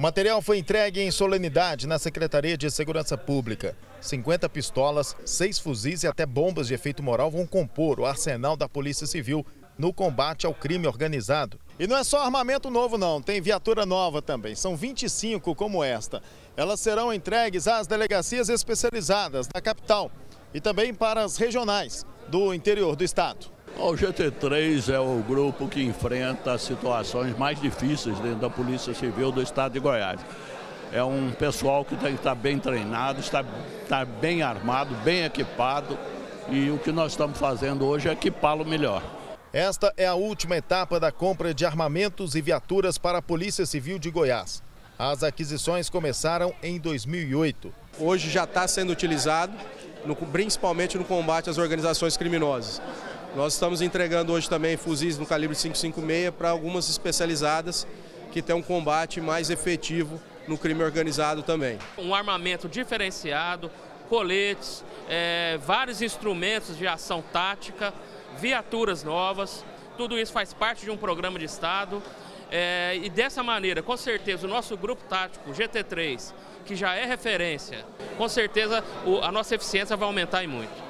O material foi entregue em solenidade na Secretaria de Segurança Pública. 50 pistolas, seis fuzis e até bombas de efeito moral vão compor o arsenal da Polícia Civil no combate ao crime organizado. E não é só armamento novo não, tem viatura nova também. São 25 como esta. Elas serão entregues às delegacias especializadas da capital e também para as regionais do interior do estado. O GT3 é o grupo que enfrenta as situações mais difíceis dentro da Polícia Civil do estado de Goiás. É um pessoal que tem que estar bem treinado, está, está bem armado, bem equipado e o que nós estamos fazendo hoje é equipá-lo melhor. Esta é a última etapa da compra de armamentos e viaturas para a Polícia Civil de Goiás. As aquisições começaram em 2008. Hoje já está sendo utilizado, no, principalmente no combate às organizações criminosas. Nós estamos entregando hoje também fuzis no calibre 556 para algumas especializadas que têm um combate mais efetivo no crime organizado também. Um armamento diferenciado, coletes, é, vários instrumentos de ação tática, viaturas novas, tudo isso faz parte de um programa de Estado. É, e dessa maneira, com certeza, o nosso grupo tático GT3, que já é referência, com certeza o, a nossa eficiência vai aumentar e muito.